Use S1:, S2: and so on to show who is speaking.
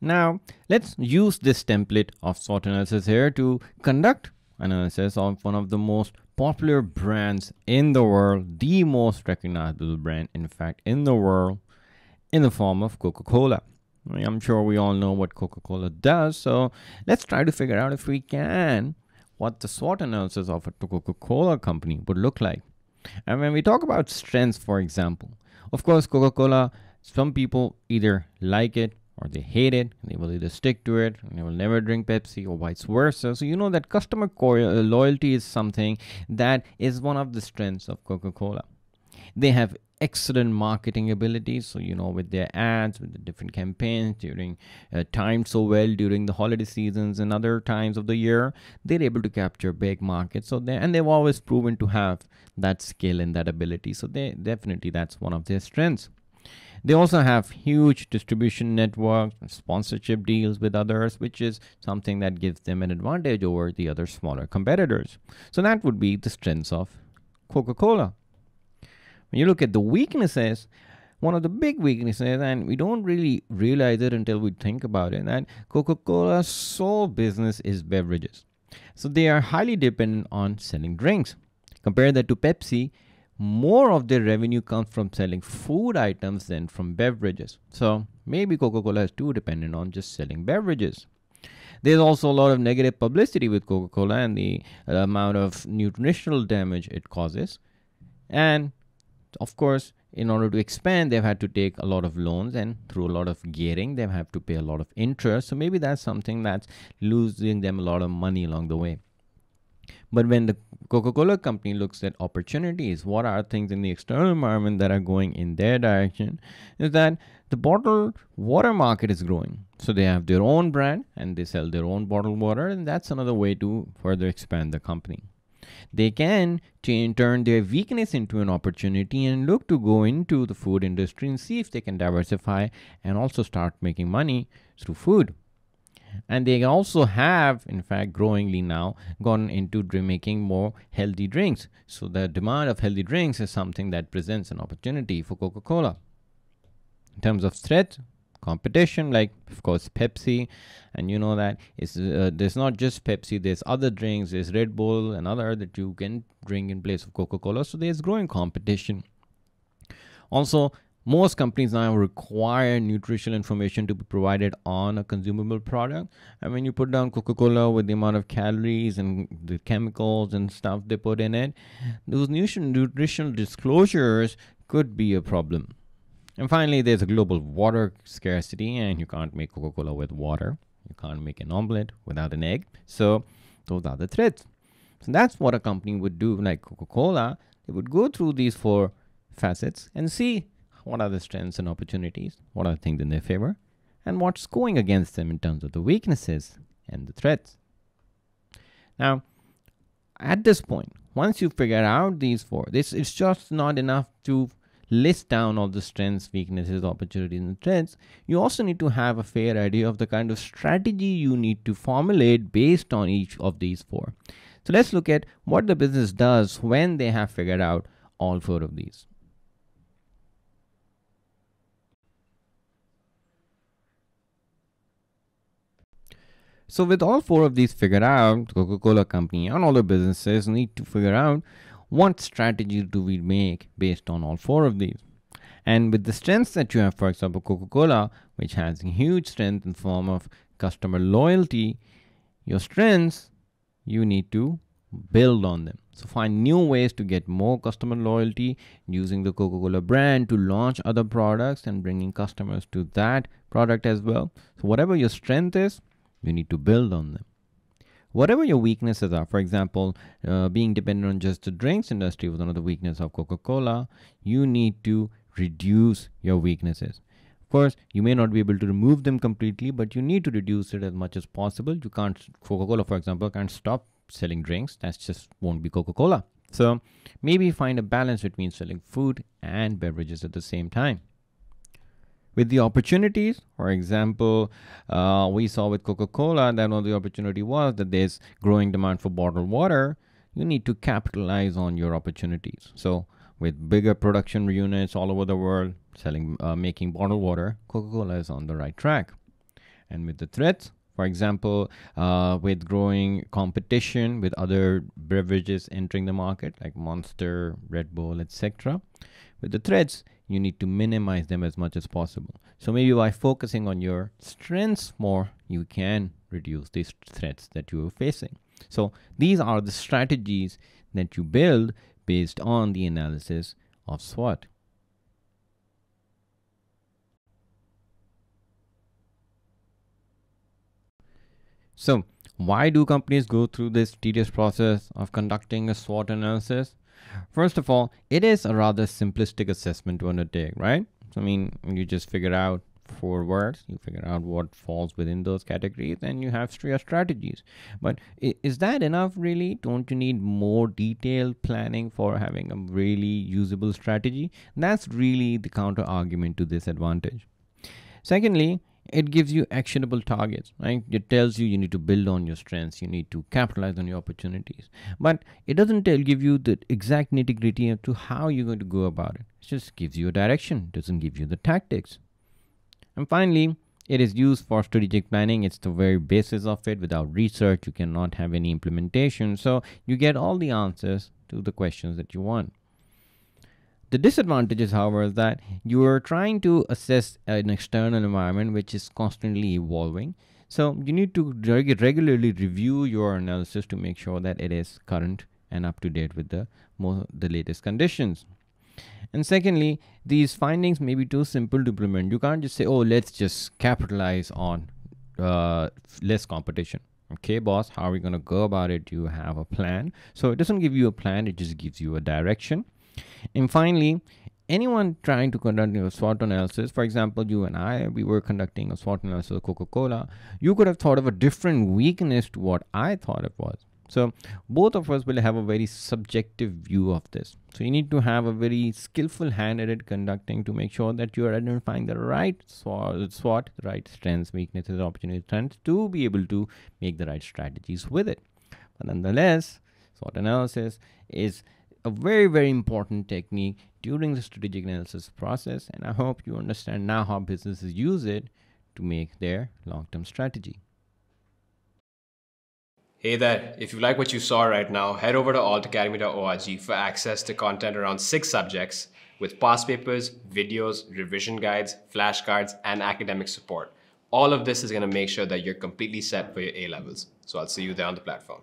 S1: Now, let's use this template of SWOT analysis here to conduct analysis of one of the most popular brands in the world, the most recognizable brand, in fact, in the world, in the form of Coca-Cola. I'm sure we all know what Coca-Cola does, so let's try to figure out if we can what the SWOT analysis of a Coca-Cola company would look like. And when we talk about strengths, for example, of course, Coca-Cola, some people either like it or they hate it they will either stick to it and they will never drink pepsi or vice versa. So you know that customer uh, loyalty is something that is one of the strengths of coca-cola. They have excellent marketing abilities so you know with their ads with the different campaigns during uh, timed so well during the holiday seasons and other times of the year they're able to capture big markets. So they and they've always proven to have that skill and that ability. So they definitely that's one of their strengths they also have huge distribution networks, sponsorship deals with others, which is something that gives them an advantage over the other smaller competitors. So that would be the strengths of Coca-Cola. When you look at the weaknesses, one of the big weaknesses, and we don't really realize it until we think about it, that Coca-Cola's sole business is beverages. So they are highly dependent on selling drinks. Compare that to Pepsi, more of their revenue comes from selling food items than from beverages. So maybe Coca Cola is too dependent on just selling beverages. There's also a lot of negative publicity with Coca Cola and the uh, amount of nutritional damage it causes. And of course, in order to expand, they've had to take a lot of loans and through a lot of gearing, they have to pay a lot of interest. So maybe that's something that's losing them a lot of money along the way. But when the Coca Cola company looks at opportunities, what are things in the external environment that are going in their direction, is that the bottled water market is growing. So they have their own brand and they sell their own bottled water, and that's another way to further expand the company. They can change, turn their weakness into an opportunity and look to go into the food industry and see if they can diversify and also start making money through food and they also have in fact growingly now gone into making more healthy drinks. So the demand of healthy drinks is something that presents an opportunity for coca-cola. In terms of threat competition like of course pepsi and you know that it's uh, there's not just pepsi there's other drinks there's red bull and other that you can drink in place of coca-cola. So there's growing competition. Also most companies now require nutritional information to be provided on a consumable product. And when you put down Coca Cola with the amount of calories and the chemicals and stuff they put in it, those nutritional disclosures could be a problem. And finally, there's a global water scarcity, and you can't make Coca Cola with water. You can't make an omelette without an egg. So, those are the threats. So, that's what a company would do, like Coca Cola. They would go through these four facets and see what are the strengths and opportunities? What are the things in their favor? And what's going against them in terms of the weaknesses and the threats? Now, at this point, once you figure out these four, this it's just not enough to list down all the strengths, weaknesses, opportunities, and threats. You also need to have a fair idea of the kind of strategy you need to formulate based on each of these four. So let's look at what the business does when they have figured out all four of these. So with all four of these figured out, Coca-Cola company and all the businesses need to figure out what strategy do we make based on all four of these. And with the strengths that you have, for example, Coca-Cola, which has huge strength in form of customer loyalty, your strengths, you need to build on them. So find new ways to get more customer loyalty using the Coca-Cola brand to launch other products and bringing customers to that product as well. So whatever your strength is, you need to build on them. Whatever your weaknesses are, for example, uh, being dependent on just the drinks industry was another weakness of Coca Cola, you need to reduce your weaknesses. Of course, you may not be able to remove them completely, but you need to reduce it as much as possible. You can't, Coca Cola, for example, can't stop selling drinks. That just won't be Coca Cola. So maybe find a balance between selling food and beverages at the same time with the opportunities. For example uh, we saw with coca-cola that one of the opportunity was that there's growing demand for bottled water. You need to capitalize on your opportunities. So with bigger production units all over the world selling uh, making bottled water coca-cola is on the right track. And with the threats, for example, uh, with growing competition with other beverages entering the market like Monster, Red Bull, etc. With the threats, you need to minimize them as much as possible. So maybe by focusing on your strengths more, you can reduce these threats that you are facing. So these are the strategies that you build based on the analysis of SWOT. So, why do companies go through this tedious process of conducting a SWOT analysis? First of all, it is a rather simplistic assessment to undertake, right? I mean, you just figure out four words, you figure out what falls within those categories, and you have your strategies. But is that enough, really? Don't you need more detailed planning for having a really usable strategy? That's really the counter argument to this advantage. Secondly, it gives you actionable targets right? It tells you you need to build on your strengths you need to capitalize on your opportunities. But it doesn't tell give you the exact nitty gritty as to how you're going to go about it. It just gives you a direction doesn't give you the tactics. And finally it is used for strategic planning. It's the very basis of it. Without research you cannot have any implementation. So you get all the answers to the questions that you want the disadvantage is, however, is that you are trying to assess an external environment which is constantly evolving. So you need to reg- regularly review your analysis to make sure that it is current and up to date with the the latest conditions. And secondly, these findings may be too simple to implement. You can't just say, "Oh, let's just capitalize on uh, less competition." Okay, boss, how are we going to go about it? Do You have a plan. So it doesn't give you a plan; it just gives you a direction. And finally, anyone trying to conduct a SWOT analysis, for example, you and I, we were conducting a SWOT analysis of Coca Cola, you could have thought of a different weakness to what I thought it was. So, both of us will have a very subjective view of this. So, you need to have a very skillful hand at it conducting to make sure that you are identifying the right SWOT, the right strengths, weaknesses, opportunities, strengths to be able to make the right strategies with it. But nonetheless, SWOT analysis is a very, very important technique during the strategic analysis process. And I hope you understand now how businesses use it to make their long term strategy.
S2: Hey there, if you like what you saw right now, head over to altacademy.org for access to content around six subjects with past papers, videos, revision guides, flashcards, and academic support. All of this is going to make sure that you're completely set for your A levels. So I'll see you there on the platform.